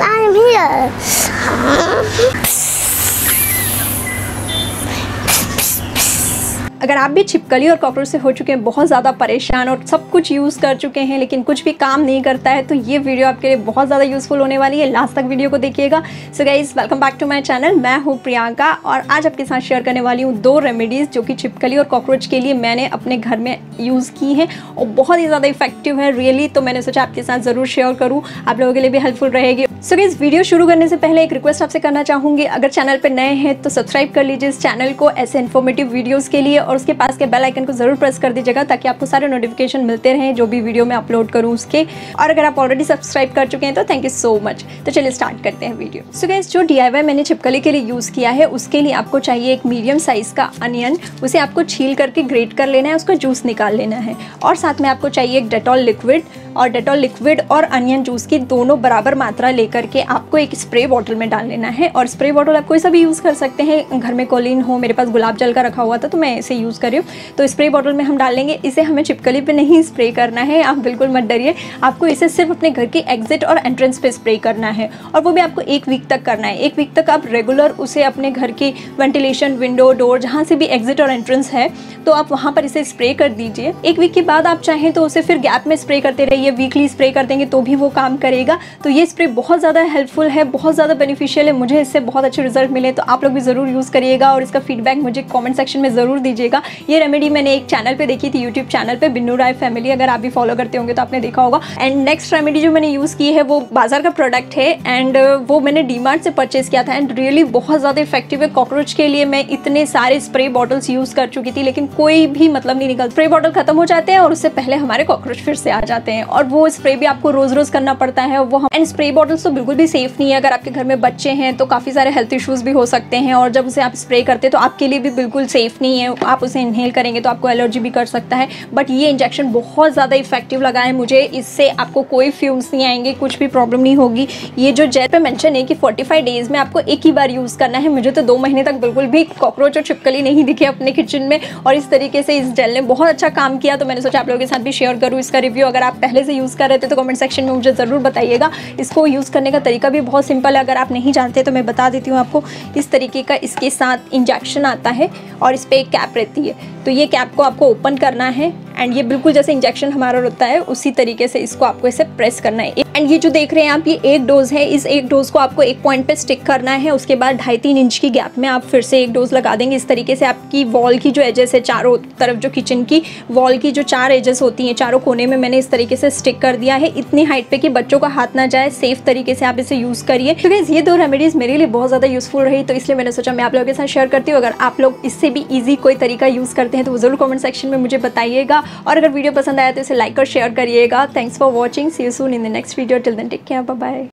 I'm here. अगर आप भी छिपकली और कॉकरोच से हो चुके हैं, बहुत ज़्यादा परेशान और सब कुछ यूज़ कर चुके हैं, लेकिन कुछ भी काम नहीं करता है तो ये वीडियो आपके लिए बहुत ज़्यादा यूज़फुल होने वाली है। लास्ट तक वीडियो को देखिएगा। So guys welcome back to my channel मैं हूँ प्रियंका और आज आपके साथ शेयर करने वाली हूँ दो रेमेडीज़ जो कि छिपकली और कॉकरोच के लिए मैंने अपने घर में यूज़ की हैं और बहुत ही ज़्यादा इफ़ेक्टिव है रियली तो मैंने सोचा आपके साथ ज़रूर शेयर करूँ। आप लोगों के लिए भी हेल्पफुल रहेगी। सो गाइज़ वीडियो शुरू करने से पहले एक रिक्वेस्ट आपसे करना चाहूँगी। अगर चैनल पर नए हैं तो सब्सक्राइब कर लीजिए इस चैनल को ऐसे इन्फॉर्मेटिव वीडियोज़ के लिए और उसके पास के बेल आइकन को ज़रूर प्रेस कर दीजिएगा ताकि आपको सारे नोटिफिकेशन मिलते रहें, जो भी वीडियो मैं अपलोड करूँ उसके। और अगर आप ऑलरेडी सब्सक्राइब कर चुके हैं तो थैंक यू सो मच तो चलिए स्टार्ट करते हैं वीडियो सो गैस जो डी मैंने छिपकली के लिए यूज़ किया है, उसके लिए आपको चाहिए एक मीडियम साइज़ का अनियन उसे आपको छील करके ग्रेट कर लेना है, उसका जूस निकाल लेना है। और साथ में आपको चाहिए एक डेटॉल लिक्विड और डेटॉल लिक्विड और अनियन जूस की दोनों बराबर मात्रा लेकर के आपको एक स्प्रे बॉटल में डाल लेना है। और स्प्रे बॉटल आप कोई सा भी यूज़ कर सकते हैं। घर में कोलिन हो, मेरे पास गुलाब जल का रखा हुआ था तो मैं इसे यूज़ कर रही हूँ। तो स्प्रे बॉटल में हम डाल लेंगे। इसे हमें चिपकली पर नहीं स्प्रे करना है। आप बिल्कुल मत डरिए। आपको इसे सिर्फ़ अपने घर के एग्जिट और एंट्रेंस पर स्प्रे करना है। और वो भी आपको एक वीक तक करना है। एक वीक तक आप रेगुलर उसे अपने घर की वेंटिलेशन विंडो डोर जहाँ से भी एग्जिट और एंट्रेंस है तो आप वहाँ पर इसे स्प्रे कर दीजिए। एक वीक के बाद आप चाहें तो उसे फिर गैप में स्प्रे करते रहिए। वीकली स्प्रे कर देंगे तो भी वो काम करेगा। तो ये स्प्रे बहुत ज़्यादा हेल्पफुल है, बहुत ज़्यादा बेनिफिशियल है। मुझे इससे बहुत अच्छे रिज़ल्ट मिले तो आप लोग भी ज़रूर यूज़ करिएगा और इसका फीडबैक मुझे कॉमेंट सेक्शन में ज़रूर दीजिएगा। ये रेमेडी मैंने एक चैनल पर देखी थी यूट्यूब चैनल पे, बिन्नू राय फैमिली अगर आप भी फॉलो करते होंगे तो आपने देखा होगा। एंड नेक्स्ट रेमेडी जो मैंने यूज़ की है, वो बाज़ार का प्रोडक्ट है एंड वो मैंने डीमार्ट से परचेज किया था। एंड रियली बहुत ज़्यादा इफ़ेक्टिव है। कॉकरोच के लिए मैं इतने सारे स्प्रे बॉटल्स यूज़ कर चुकी थी, लेकिन कोई भी मतलब नहीं निकल स्प्रे बॉटल खत्म हो जाते हैं और उससे पहले हमारे कॉकरोच फिर से आ जाते हैं। और वो स्प्रे भी आपको रोज रोज करना पड़ता है वो एंड स्प्रे बॉटल्स तो बिल्कुल भी सेफ़ नहीं है। अगर आपके घर में बच्चे हैं तो काफ़ी सारे हेल्थ इश्यूज़ भी हो सकते हैं और जब उसे आप स्प्रे करते तो आपके लिए भी बिल्कुल सेफ़ नहीं है। आप उसे इनहेल करेंगे तो आपको एलर्जी भी कर सकता है। बट ये इंजेक्शन बहुत ज़्यादा इफ़ेक्टिव लगा है मुझे। इससे आपको कोई फ्यूम्स नहीं आएँगे, कुछ भी प्रॉब्लम नहीं होगी। ये जो जेल पे मेंशन है कि 45 डेज़ में आपको एक ही बार यूज़ करना है, मुझे तो दो महीने तक बिल्कुल भी कॉकरोच और छिपकली नहीं दिखे अपने किचन में। और इस तरीके से इस जेल ने बहुत अच्छा काम किया तो मैंने सोचा आप लोगों के साथ भी शेयर करूँ इसका रिव्यू अगर आप पहले से यूज़ कर रहे थे तो कमेंट सेक्शन में मुझे ज़रूर बताइएगा। इसको यूज़ करने का तरीका भी बहुत सिंपल है, अगर आप नहीं जानते तो मैं बता देती हूँ आपको। इस तरीके का इसके साथ इंजेक्शन आता है और इस पर एक कैप रहती है। तो ये कैप को आपको ओपन करना है। एंड ये बिल्कुल जैसे इंजेक्शन हमारा होता है, उसी तरीके से इसको आपको इसे प्रेस करना है। एंड ये जो देख रहे हैं आप, ये एक डोज है। इस एक डोज को आपको एक पॉइंट पे स्टिक करना है। उसके बाद ढाई तीन इंच की गैप में आप फिर से एक डोज लगा देंगे। इस तरीके से आपकी वॉल की जो एजेस है, चारों तरफ़ जो किचन की वॉल की जो चार एजेस होती हैं, चारों कोने में मैंने इस तरीके से स्टिक कर दिया है। इतनी हाइट पे कि बच्चों का हाथ ना जाए सेफ़ तरीके से आप इसे यूज़ करिए। तो ये दो रेमेडीज़ मेरे लिए बहुत ज़्यादा यूज़फुल रही तो इसलिए मैंने सोचा मैं आप लोगों के साथ शेयर करती हूँ। अगर आप लोग इससे भी ईजी कोई तरीका यूज़ करते हैं तो ज़रूर कमेंट सेक्शन में मुझे बताइएगा। और अगर वीडियो पसंद आया तो इसे लाइक और शेयर करिएगा. Thanks for watching see you soon in the next video till then take care bye